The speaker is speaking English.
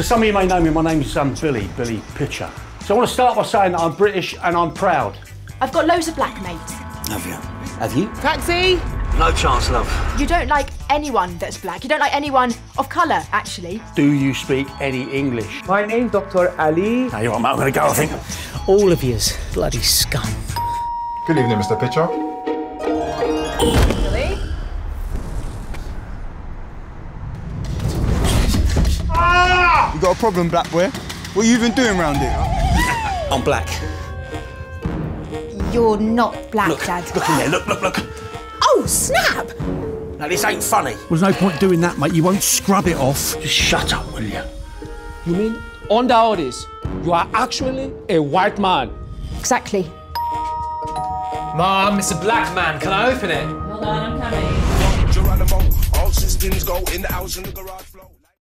So some of you may know me, my name's um, Billy, Billy Pitcher. So I want to start by saying that I'm British and I'm proud. I've got loads of black mates. Have you? Have you? Taxi! No chance, love. You don't like anyone that's black. You don't like anyone of colour, actually. Do you speak any English? My name's Dr. Ali. Now you want, mate, I'm going to go, I think. All of yous, bloody scum. Good evening, Mr. Pitcher. You got a problem, black boy? What you even doing around here? I'm black. You're not black, Look, Dad. look in there, look, look, look. Oh, snap! Now, this ain't funny. There's no point doing that, mate. You won't scrub it off. Just shut up, will you? You mean, under all this, you are actually a white man? Exactly. Mom, it's a black man. Can I open it? Hold on, I'm coming.